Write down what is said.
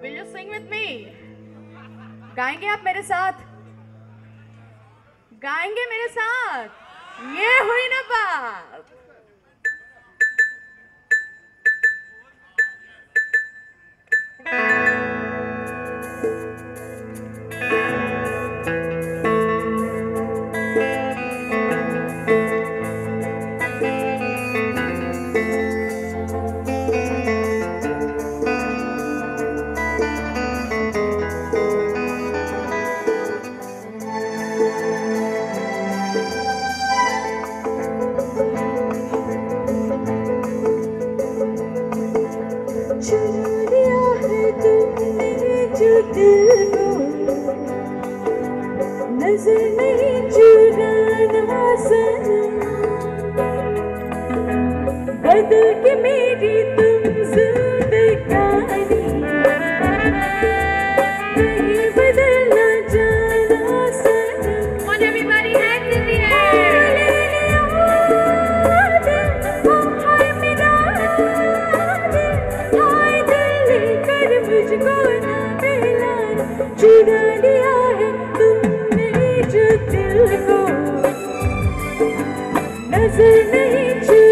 Will you sing with me? गाएँगे आप मेरे साथ? गाएँगे मेरे साथ? ये हुई ना बात। चुरा है तुमने जो दिल को। नज़र नहीं चुराना सनम बदल के मेरी तुम जिंदगानी। नहीं बदलना चुरा लिया है तुमने जो दिल को नज़र नहीं चुराना